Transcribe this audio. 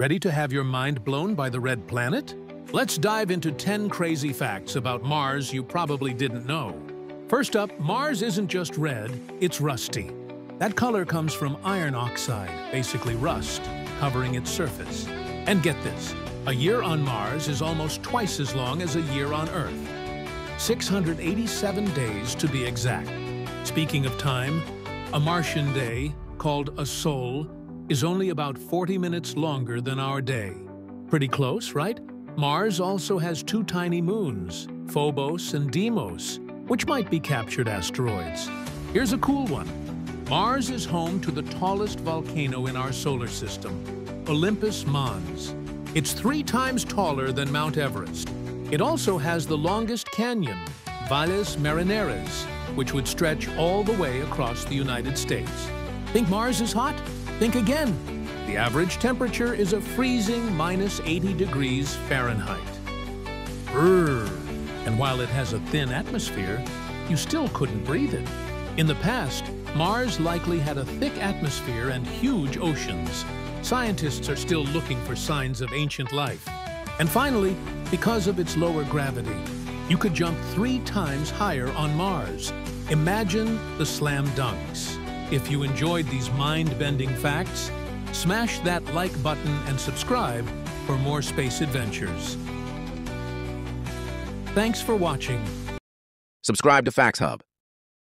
Ready to have your mind blown by the red planet? Let's dive into 10 crazy facts about Mars you probably didn't know. First up, Mars isn't just red, it's rusty. That color comes from iron oxide, basically rust, covering its surface. And get this, a year on Mars is almost twice as long as a year on Earth. 687 days to be exact. Speaking of time, a Martian day, called a sol, is only about 40 minutes longer than our day. Pretty close, right? Mars also has two tiny moons, Phobos and Deimos, which might be captured asteroids. Here's a cool one. Mars is home to the tallest volcano in our solar system, Olympus Mons. It's three times taller than Mount Everest. It also has the longest canyon, Valles Marineris, which would stretch all the way across the United States. Think Mars is hot? Think again. The average temperature is a freezing minus 80 degrees Fahrenheit. Brrr. And while it has a thin atmosphere, you still couldn't breathe it. In the past, Mars likely had a thick atmosphere and huge oceans. Scientists are still looking for signs of ancient life. And finally, because of its lower gravity, you could jump three times higher on Mars. Imagine the slam dunks. If you enjoyed these mind-bending facts, smash that like button and subscribe for more space adventures. Thanks for watching. Subscribe to Facts Hub